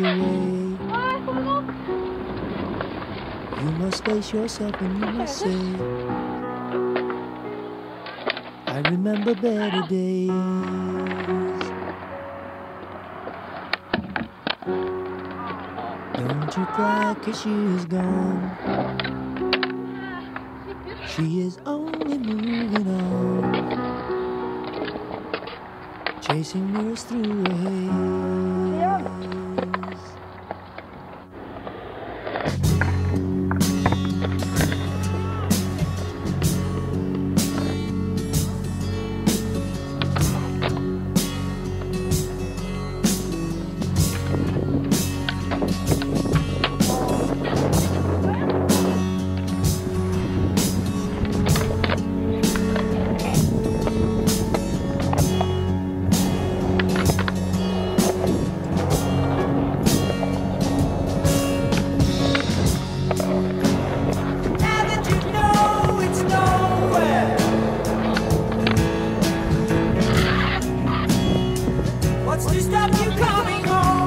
away. You must face yourself and you must say, I remember better days. Don't you cry, cause she is gone. She is only moving on. Chasing mirrors through a haze. What's to stop you coming home?